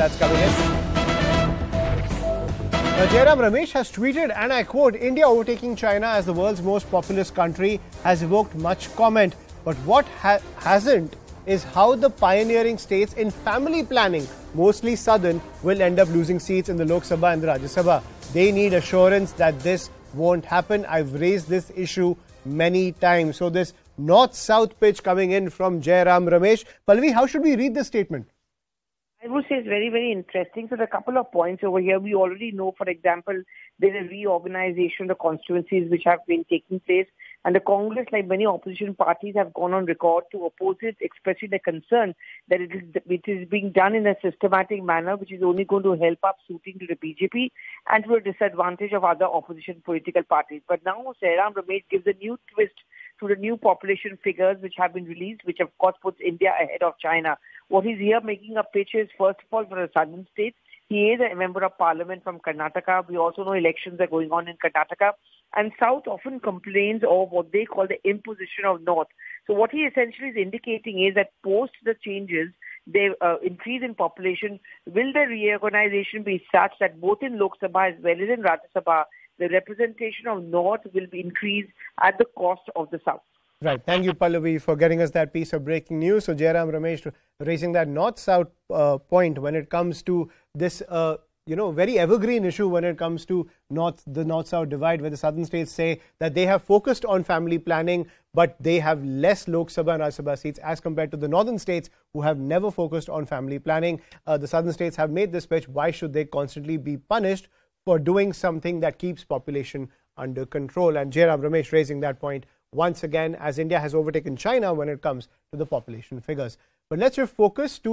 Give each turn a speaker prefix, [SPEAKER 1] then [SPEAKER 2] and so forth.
[SPEAKER 1] that's coming in. Now, Jairam Ramesh has tweeted, and I quote, India overtaking China as the world's most populous country has evoked much comment. But what ha hasn't is how the pioneering states in family planning, mostly southern, will end up losing seats in the Lok Sabha and the Rajya Sabha. They need assurance that this won't happen. I've raised this issue many times. So this north-south pitch coming in from Jairam Ramesh. Pallavi, how should we read this statement?
[SPEAKER 2] I would say it's very, very interesting. So, a couple of points over here, we already know, for example, there's a reorganization of the constituencies which have been taking place. And the Congress, like many opposition parties, have gone on record to oppose it, expressing the concern that it is, it is being done in a systematic manner, which is only going to help up suiting to the BJP and to a disadvantage of other opposition political parties. But now Jairam Ramesh gives a new twist to the new population figures which have been released, which of course puts India ahead of China. What he's here making a pitch is, first of all, for the southern states. He is a member of parliament from Karnataka. We also know elections are going on in Karnataka. And South often complains of what they call the imposition of North. So what he essentially is indicating is that post the changes, the uh, increase in population, will the reorganization be such that both in Lok Sabha as well as in Rajya Sabha, the representation of North will be increased at the cost of the South.
[SPEAKER 1] Right. Thank you, Pallavi, for getting us that piece of breaking news. So, Jairam Ramesh raising that north-south uh, point when it comes to this, uh, you know, very evergreen issue when it comes to north, the north-south divide, where the southern states say that they have focused on family planning, but they have less Lok Sabha and Rajya Sabha seats as compared to the northern states who have never focused on family planning. Uh, the southern states have made this pitch. Why should they constantly be punished for doing something that keeps population under control. And Jairam Ramesh raising that point once again as India has overtaken China when it comes to the population figures. But let's shift focus to